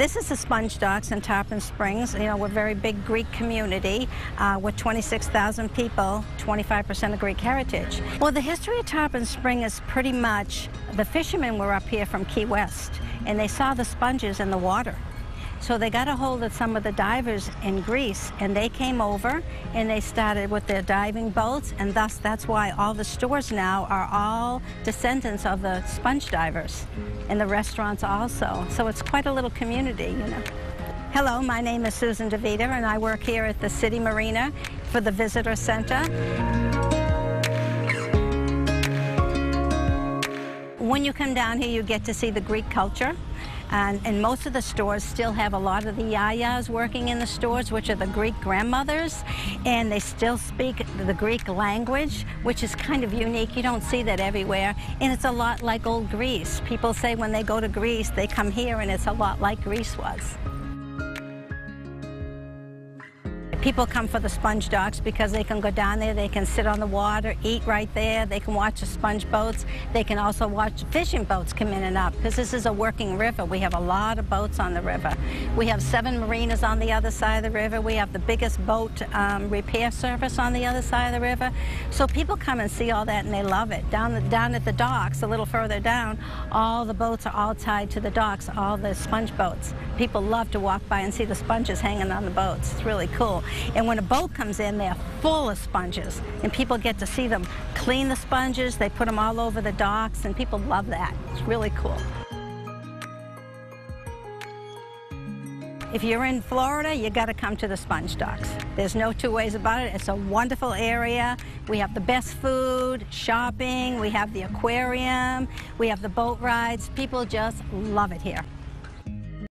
This is the Sponge Docks in Tarpon Springs. You know, we're a very big Greek community uh, with 26,000 people, 25% of Greek heritage. Well, the history of Tarpon Spring is pretty much the fishermen were up here from Key West and they saw the sponges in the water. So they got a hold of some of the divers in Greece and they came over and they started with their diving boats and thus that's why all the stores now are all descendants of the sponge divers and the restaurants also. So it's quite a little community, you know. Hello, my name is Susan DeVita and I work here at the City Marina for the Visitor Center. When you come down here, you get to see the Greek culture. And, and, most of the stores still have a lot of the yayas working in the stores, which are the Greek grandmothers, and they still speak the Greek language, which is kind of unique. You don't see that everywhere, and it's a lot like old Greece. People say when they go to Greece, they come here, and it's a lot like Greece was. People come for the sponge docks because they can go down there, they can sit on the water, eat right there, they can watch the sponge boats. They can also watch fishing boats come in and up because this is a working river. We have a lot of boats on the river. We have seven marinas on the other side of the river. We have the biggest boat um, repair service on the other side of the river. So people come and see all that and they love it. Down, the, down at the docks, a little further down, all the boats are all tied to the docks, all the sponge boats. People love to walk by and see the sponges hanging on the boats. It's really cool. And when a boat comes in, they're full of sponges. And people get to see them clean the sponges. They put them all over the docks, and people love that. It's really cool. If you're in Florida, you got to come to the Sponge Docks. There's no two ways about it. It's a wonderful area. We have the best food, shopping, we have the aquarium, we have the boat rides. People just love it here.